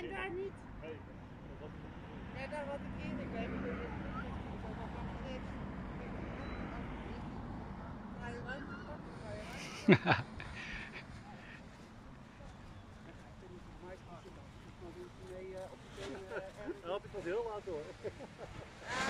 En daar niet. Nee, dat Ja, daar had ik eerder bij. Ik dit net het wat Ik Ga je ruimte pakken? Ga je ruimte pakken? Nee, eh, op de had ik pas heel laat hoor.